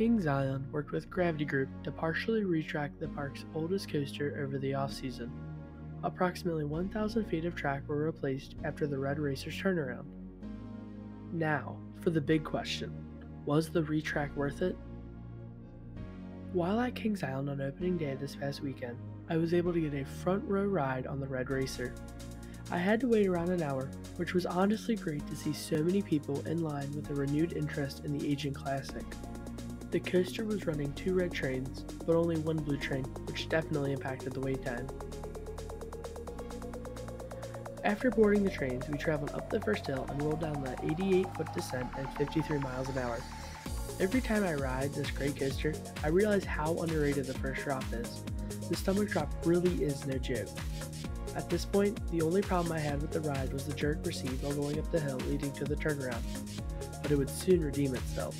Kings Island worked with Gravity Group to partially retrack the park's oldest coaster over the off-season. Approximately 1,000 feet of track were replaced after the Red Racer's turnaround. Now, for the big question was the retrack worth it? While at Kings Island on opening day this past weekend, I was able to get a front row ride on the Red Racer. I had to wait around an hour, which was honestly great to see so many people in line with a renewed interest in the Agent Classic. The coaster was running two red trains, but only one blue train, which definitely impacted the wait time. After boarding the trains, we traveled up the first hill and rolled down the 88 foot descent at 53 miles an hour. Every time I ride this great coaster, I realize how underrated the first drop is. The stomach drop really is no joke. At this point, the only problem I had with the ride was the jerk received while going up the hill leading to the turnaround, but it would soon redeem itself.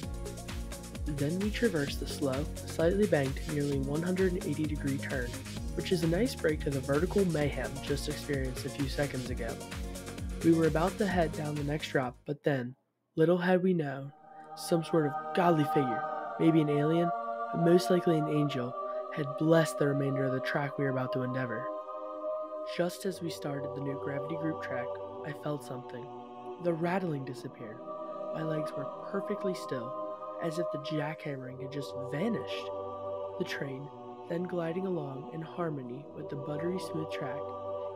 Then we traversed the slow, slightly banked, nearly 180 degree turn, which is a nice break to the vertical mayhem just experienced a few seconds ago. We were about to head down the next drop, but then, little had we known, some sort of godly figure, maybe an alien, but most likely an angel, had blessed the remainder of the track we were about to endeavor. Just as we started the new Gravity Group track, I felt something. The rattling disappeared. My legs were perfectly still, as if the jackhammering had just vanished. The train, then gliding along in harmony with the buttery smooth track,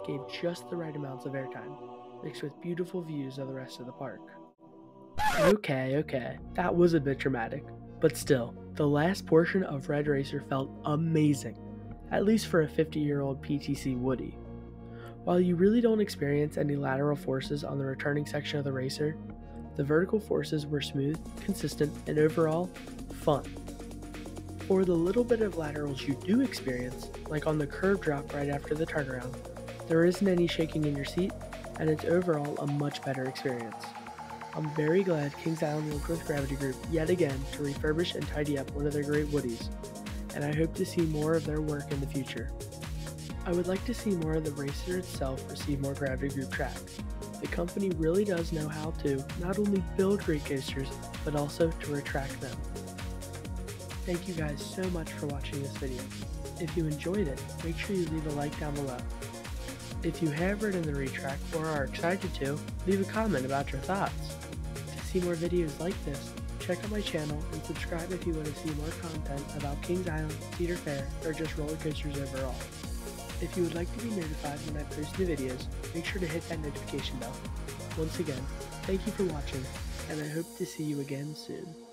gave just the right amounts of airtime, mixed with beautiful views of the rest of the park. Okay, okay, that was a bit dramatic, but still, the last portion of Red Racer felt amazing, at least for a 50 year old PTC Woody. While you really don't experience any lateral forces on the returning section of the racer, the vertical forces were smooth, consistent, and overall, fun. For the little bit of laterals you do experience, like on the curve drop right after the turnaround, there isn't any shaking in your seat, and it's overall a much better experience. I'm very glad Kings Island worked with Gravity Group yet again to refurbish and tidy up one of their great woodies, and I hope to see more of their work in the future. I would like to see more of the racer itself receive more Gravity Group tracks. The company really does know how to not only build great coasters, but also to retrack them. Thank you guys so much for watching this video. If you enjoyed it, make sure you leave a like down below. If you have ridden the retrack or are excited to, leave a comment about your thoughts. To see more videos like this, check out my channel and subscribe if you want to see more content about Kings Island, Cedar Fair, or just roller coasters overall. If you would like to be notified when I post new videos, make sure to hit that notification bell. Once again, thank you for watching, and I hope to see you again soon.